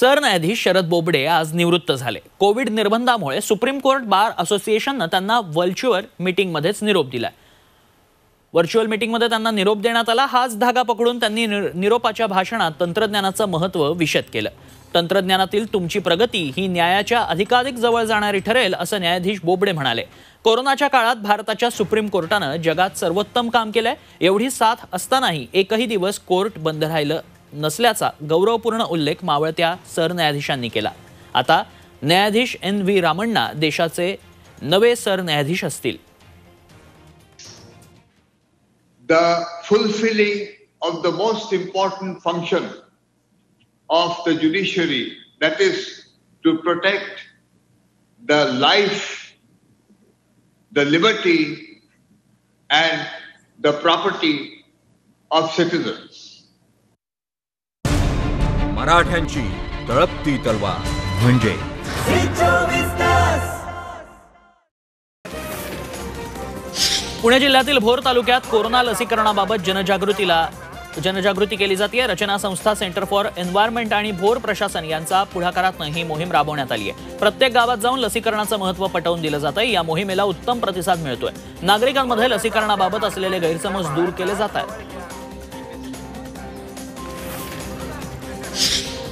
सरन्यायाधीश शरद बोबडे आज निवृत्त झाले. कोविड निर्बंधामुळे सुप्रीम कोर्ट बार असोसिएशननं त्यांना व्हर्च्युअल मीटिंगमध्येच निरोप दिलाय. व्हर्च्युअल मीटिंगमध्ये त्यांना निरोप देण्यात आला हाच धागा पकडून त्यांनी निर- निरोपाच्या भाषणात तंत्रज्ञानाचं महत्त्व विशद केलं. तंत्रज्ञानातील तुमची प्रगती ही न्यायाच्या अधिकाधिक जवळ जाणारी ठरेल असं न्यायाधीश बोबडे म्हणाले. कोरोनाच्या काळात भारताच्या सुप्रीम कोर्टानं जगात सर्वोत्तम काम केलंय एवढी साथ असतानाही एकही दिवस कोर्ट बंद राहिलं नसल्याचा गौरवपूर्ण उल्लेख मावळत्या सरन्यायाधीशांनी केला आता न्यायाधीश एन व्ही रामण्णा देशाचे नवे सरन्यायाधीश असतील the fulfilling of the most important function of the judiciary that is to protect the life the liberty and the property of citizens मराठ्यांची तळपती तलवार. म्हणजे? पुणे जिल्ह्यातील भोर तालुक्यात कोरोना लसीकरणाबाबत जनजागृतीला जनजागृती केली जाते रचना संस्था सेंटर फॉर एन्व्हायरमेंट आणि भोर प्रशासन यांचा पुढाकारातनं ही मोहीम राबवण्यात आली आहे. प्रत्येक गावात जाऊन लसीकरणाचं महत्त्व पटवून दिलं जातं या मोहिमेला उत्तम प्रतिसाद मिळतोय. नागरिकांमध्ये लसीकरणाबाबत असलेले गैरसमज दूर केले जात आहेत.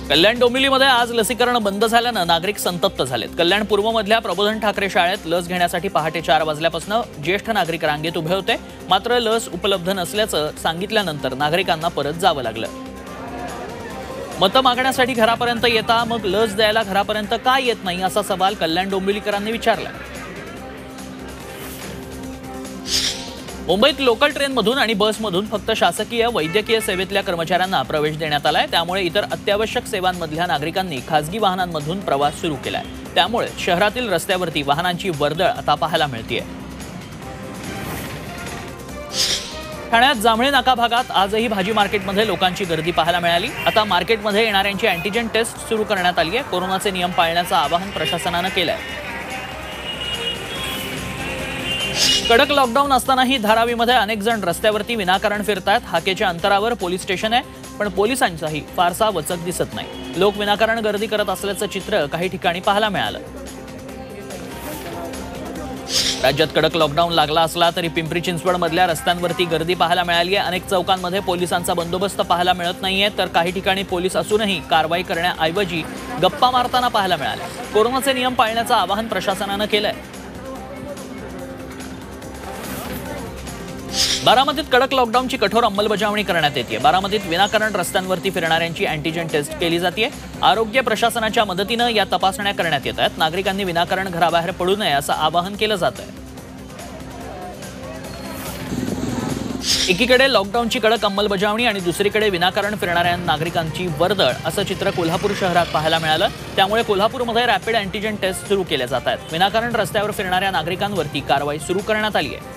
कल्याण डोंबिवलीमध्ये आज लसीकरण बंद झाल्यानं नागरिक संतप्त झालेत. कल्याण पूर्वमधल्या प्रबोधन ठाकरे शाळेत लस घेण्यासाठी पहाटे चार वाजल्यापासून ज्येष्ठ नागरिक रांगेत उभे होते. मात्र लस उपलब्ध नसल्याचं सांगितल्यानंतर नागरिकांना परत जावं लागलं. मतं मागण्यासाठी घरापर्यंत येता मग लस द्यायला घरापर्यंत का येत नाही असा सवाल कल्याण डोंबिवलीकरांनी विचारला. मुंबईत लोकल ट्रेनमधून आणि बसमधून फक्त शासकीय वैद्यकीय सेवेतल्या कर्मचाऱ्यांना प्रवेश देण्यात आलाय. त्यामुळे इतर अत्यावश्यक सेवांमधल्या नागरिकांनी खासगी वाहनांमधून प्रवास सुरू केलाय. त्यामुळे शहरातील रस्त्यावरती वाहनांची वर्दळ आता पाहायला मिळतीये. ठाण्यात जांभळे नाका भागात आजही भाजी मार्केटमध्ये लोकांची गर्दी पाहायला मिळाली. आता मार्केटमध्ये येणाऱ्यांची अँटीजेन टेस्ट सुरू करण्यात आली आहे कोरोनाचे नियम पाळण्याचं आवाहन प्रशासनानं केलं आहे कडक लॉकडाऊन असतानाही धारावीमध्ये अनेक जण रस्त्यावरती विनाकारण फिरतायत. हाकेच्या अंतरावर पोलीस स्टेशन आहे पण पोलिसांचाही फारसा वचक दिसत नाही. लोक विनाकारण गर्दी करत असल्याचं चित्र काही ठिकाणी पाहायला मिळालं. राज्यात कडक लॉकडाऊन लागला असला तरी पिंपरी चिंचवड मधल्या रस्त्यांवरती गर्दी पाहायला मिळाली आहे. अनेक चौकांमध्ये पोलिसांचा बंदोबस्त पाहायला मिळत नाहीये तर काही ठिकाणी पोलीस असूनही कारवाई करण्याऐवजी गप्पा मारताना पाहायला मिळाल्या. कोरोनाचे नियम पाळण्याचं आवाहन प्रशासनानं केलंय. बारामतीत कडक लॉकडाऊनची कठोर अंमलबजावणी करण्यात येते बारामतीत विनाकारण रस्त्यांवरती फिरणाऱ्यांची अँटीजेन टेस्ट केली जाते आरोग्य प्रशासनाच्या मदतीनं या तपासण्या करण्यात येत आहेत. नागरिकांनी विनाकारण घराबाहेर पडू नये असं आवाहन केलं जात आहे एकीकडे लॉकडाऊनची कडक अंमलबजावणी आणि दुसरीकडे विनाकारण फिरणाऱ्या नागरिकांची वर्दळ असं चित्र कोल्हापूर शहरात पाहायला मिळालं. त्यामुळे कोल्हापूरमध्ये रॅपिड अँटीजेन टेस्ट सुरू केल्या जात आहेत. विनाकारण रस्त्यावर फिरणाऱ्या नागरिकांवरती कारवाई सुरू करण्यात आली आहे.